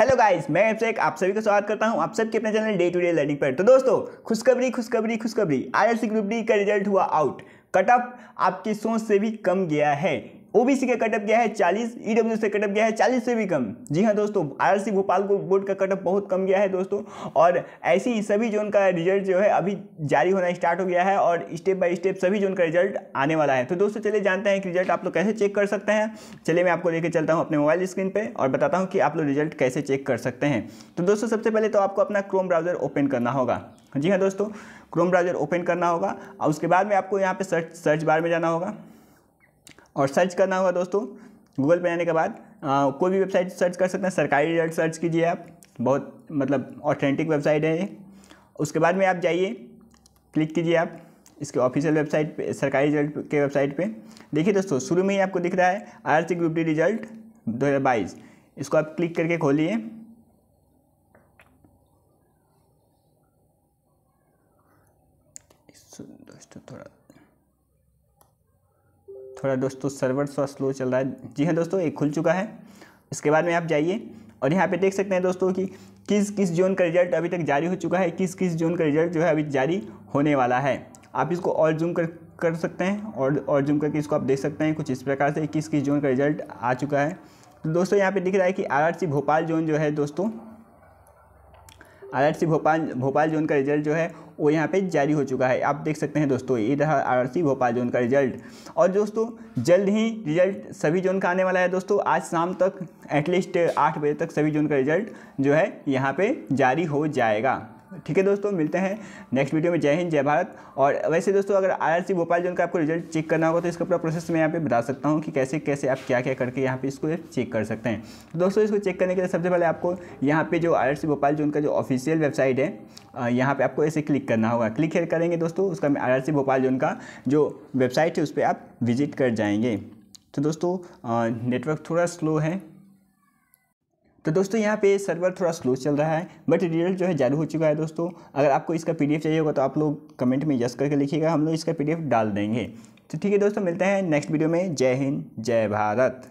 Hello guys मैं एक आप सभी का स्वागत करता हूँ आप सबके अपने channel day to day learning पर। तो दोस्तों, खुशखबरी खुशखबरी खुशखबरी। आईआरसी ग्रुप डी का रिज़ल्ट हुआ आउट कट ऑफ़ आपकी सोच से भी कम गया है। ओबीसी का कटअप गया है? 40 ईडब्ल्यू से कटअप गया है? 40 से भी कम। जी हाँ दोस्तों आरसी भोपाल को बोर्ड का कटअप बहुत कम गया है दोस्तों। और ऐसे ही सभी जोन का रिज़ल्ट जो है, अभी जारी होना स्टार्ट हो गया है और स्टेप बाय स्टेप सभी जोन का रिज़ल्ट आने वाला है। तो दोस्तों, चलिए जानते हैं कि रिज़ल्ट आप लोग कैसे चेक कर सकते हैं। चलिए मैं आपको लेकर चलता हूँ अपने मोबाइल स्क्रीन पर और बताता हूँ कि आप लोग रिज़ल्ट कैसे चेक कर सकते हैं। तो दोस्तों, सबसे पहले तो आपको अपना क्रोम ब्राउज़र ओपन करना होगा। जी हाँ दोस्तों क्रोम ब्राउज़र ओपन करना होगा। और उसके बाद में आपको यहाँ पे सर्च सर्च बार में जाना होगा। और सर्च करना होगा दोस्तों गूगल पे आने के बाद आ, कोई भी वेबसाइट सर्च कर सकते हैं सरकारी रिज़ल्ट सर्च कीजिए आप बहुत मतलब ऑथेंटिक वेबसाइट है ये। उसके बाद में आप जाइए क्लिक कीजिए आप इसके ऑफिशियल वेबसाइट पे सरकारी रिज़ल्ट के वेबसाइट पे। देखिए दोस्तों शुरू में ही आपको दिख रहा है R C group D result दो हज़ार बाईस। इसको आप क्लिक करके खोलिए। दोस्तों थोड़ा थोड़ा दोस्तों सर्वर थोड़ा स्लो चल रहा है। जी हाँ दोस्तों, एक खुल चुका है। इसके बाद में आप जाइए और यहाँ पे देख सकते हैं दोस्तों कि किस किस जोन का रिज़ल्ट अभी तक जारी हो चुका है, किस किस जोन का रिज़ल्ट जो है अभी जारी होने वाला है। आप इसको और जूम कर कर सकते हैं और और जूम करके इसको आप देख सकते हैं कुछ इस प्रकार से किस किस जोन का रिज़ल्ट आ चुका है। तो दोस्तों, यहाँ पे दिख रहा है कि आरआरसी भोपाल जोन जो है दोस्तों R R Bhopal Bhopal zone का रिज़ल्ट जो है, वो यहाँ पे जारी हो चुका है। आप देख सकते हैं दोस्तों, ये रहा आर भोपाल जोन का रिज़ल्ट। और दोस्तों, जल्द ही रिज़ल्ट सभी जोन का आने वाला है दोस्तों। आज शाम तक एटलीस्ट आठ बजे तक सभी जोन का रिज़ल्ट जो है, यहाँ पर जारी हो जाएगा। ठीक है दोस्तों, मिलते हैं नेक्स्ट वीडियो में। जय हिंद, जय भारत। और वैसे दोस्तों, अगर आईआरसी भोपाल जोन का आपको रिज़ल्ट चेक करना होगा तो इसका पूरा प्रोसेस मैं यहाँ पे बता सकता हूँ कि कैसे कैसे आप क्या क्या करके यहाँ पे इसको चेक कर सकते हैं। तो दोस्तों, इसको चेक करने के लिए सबसे पहले आपको यहाँ पे जो आई भोपाल जोन का जो ऑफिशियल वेबसाइट है यहाँ पर आपको ऐसे क्लिक करना होगा। क्लिक करेंगे दोस्तों, उसका आई भोपाल जोन का जो वेबसाइट है, उस पर आप विज़िट कर जाएँगे। तो दोस्तों नेटवर्क थोड़ा स्लो है तो दोस्तों, यहाँ पे सर्वर थोड़ा स्लो चल रहा है बट रिज़ल्ट जो है जारी हो चुका है दोस्तों। अगर आपको इसका पीडीएफ चाहिए होगा तो आप लोग कमेंट में यस करके लिखिएगा, हम लोग इसका पीडीएफ डाल देंगे। तो ठीक है दोस्तों, मिलते हैं नेक्स्ट वीडियो में। जय हिंद, जय भारत।